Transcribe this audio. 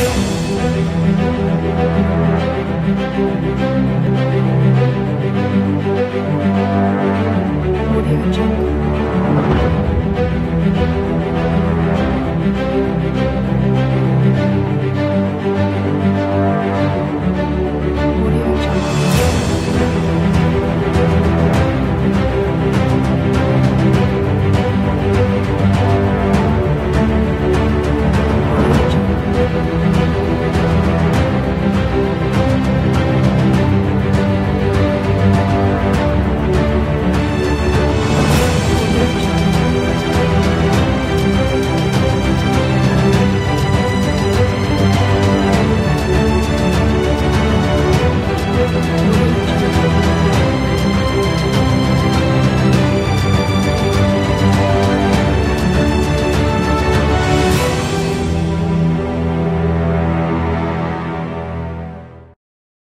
you.